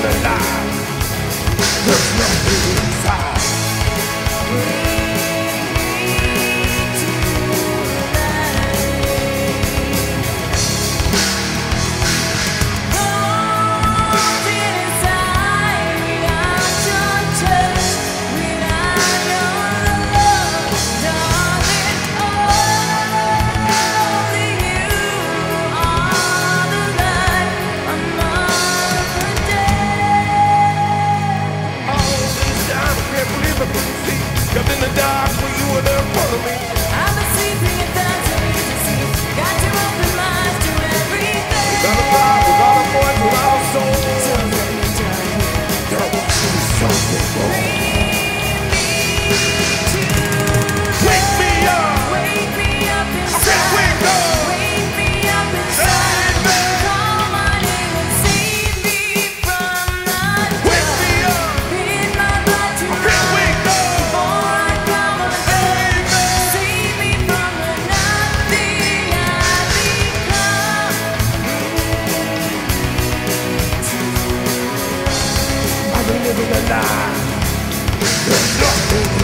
the night. There's nothing inside. Não.